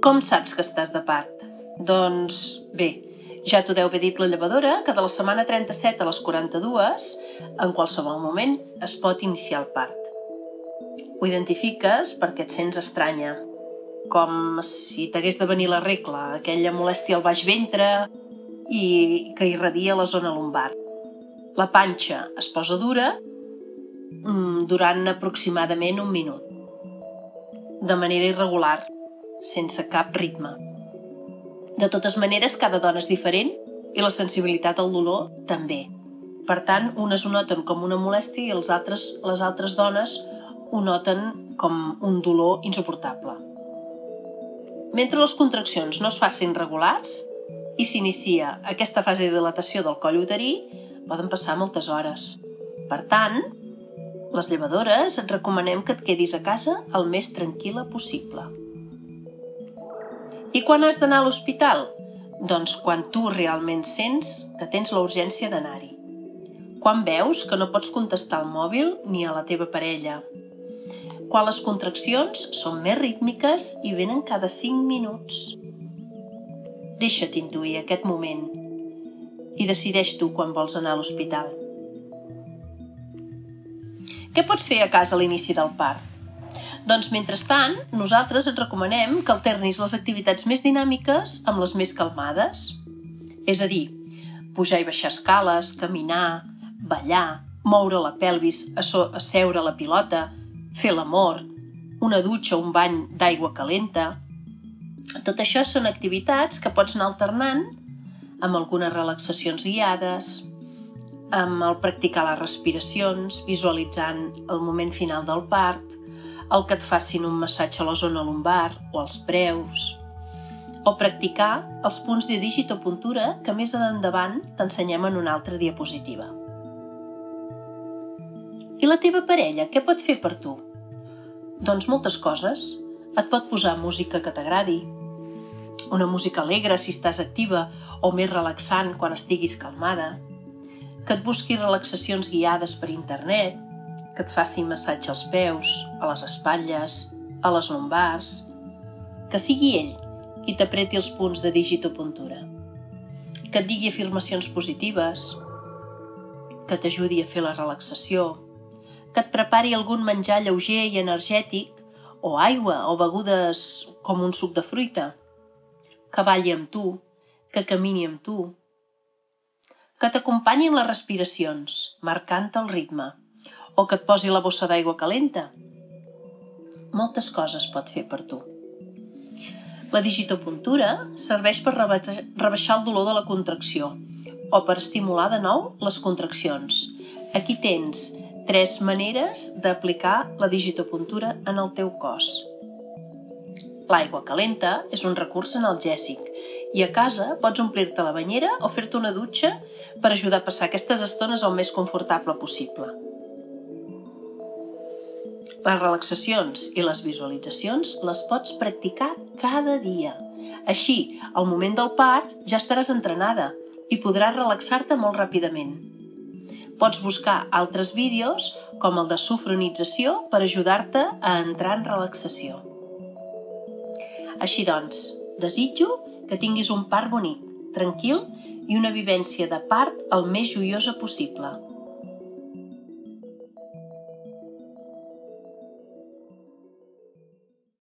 Com saps que estàs de part? Doncs bé, ja t'ho deu haver dit la llevadora que de la setmana 37 a les 42, en qualsevol moment, es pot iniciar el part. Ho identifiques perquè et sents estranya, com si t'hagués de venir la regla, aquella molèstia al baix ventre i que irradia la zona lumbar. La panxa es posa dura mm, durant aproximadament un minut, de manera irregular, sense cap ritme. De totes maneres, cada dona és diferent i la sensibilitat al dolor també. Per tant, unes ho noten com una molèstia i els altres, les altres dones ho noten com un dolor insuportable. Mentre les contraccions no es facin regulars i s'inicia aquesta fase de dilatació del coll uterí, poden passar moltes hores. Per tant, les llevadores et recomanem que et quedis a casa el més tranquil·la possible. I quan has d'anar a l'hospital? Doncs quan tu realment sents que tens la urgència d'anar-hi. Quan veus que no pots contestar al mòbil ni a la teva parella. Quan les contraccions són més rítmiques i venen cada 5 minuts. Deixa't intuir aquest moment i decideix tu quan vols anar a l'hospital. Què pots fer a casa a l'inici del part? Doncs, mentrestant, nosaltres et recomanem que alternis les activitats més dinàmiques amb les més calmades. És a dir, pujar i baixar escales, caminar, ballar, moure la pelvis, asseure la pilota, fer l'amor, una dutxa o un bany d'aigua calenta. Tot això són activitats que pots anar alternant amb algunes relaxacions guiades, amb el practicar les respiracions, visualitzant el moment final del part, el que et facin un massatge a la zona lumbar o als preus, o practicar els punts de digitopuntura que més endavant t'ensenyem en una altra diapositiva. I la teva parella, què pot fer per tu? Doncs moltes coses. Et pot posar música que t'agradi, una música alegre si estàs activa o més relaxant quan estiguis calmada, que et busqui relaxacions guiades per internet, que et faci massatge als peus, a les espatlles, a les lumbars, que sigui ell qui t'apreti els punts de digitopuntura, que et digui afirmacions positives, que t'ajudi a fer la relaxació, que et prepari algun menjar lleuger i energètic o aigua o begudes com un suc de fruita, que balli amb tu, que camini amb tu, que t'acompanyin les respiracions, marcant el ritme, o que et posi la bossa d'aigua calenta. Moltes coses pot fer per tu. La digitopuntura serveix per rebaixar el dolor de la contracció o per estimular de nou les contraccions. Aquí tens tres maneres d'aplicar la digitopuntura en el teu cos. L'aigua calenta és un recurs analgèsic i a casa pots omplir-te la banyera o fer-te una dutxa per ajudar a passar aquestes estones el més confortable possible. Les relaxacions i les visualitzacions les pots practicar cada dia. Així, al moment del part ja estaràs entrenada i podràs relaxar-te molt ràpidament. Pots buscar altres vídeos, com el de sofronització, per ajudar-te a entrar en relaxació. Així doncs, desitjo que tinguis un part bonic, tranquil i una vivència de part el més joiosa possible.